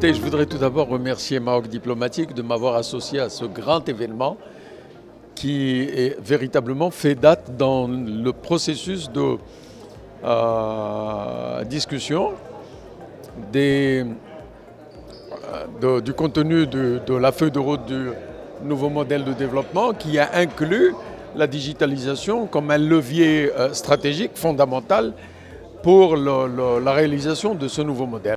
Je voudrais tout d'abord remercier Maroc Diplomatique de m'avoir associé à ce grand événement qui est véritablement fait date dans le processus de euh, discussion euh, du contenu de, la feuille de route du nouveau modèle de développement qui a inclus la digitalisation comme un levier euh, stratégique fondamental pour la réalisation de ce nouveau modèle.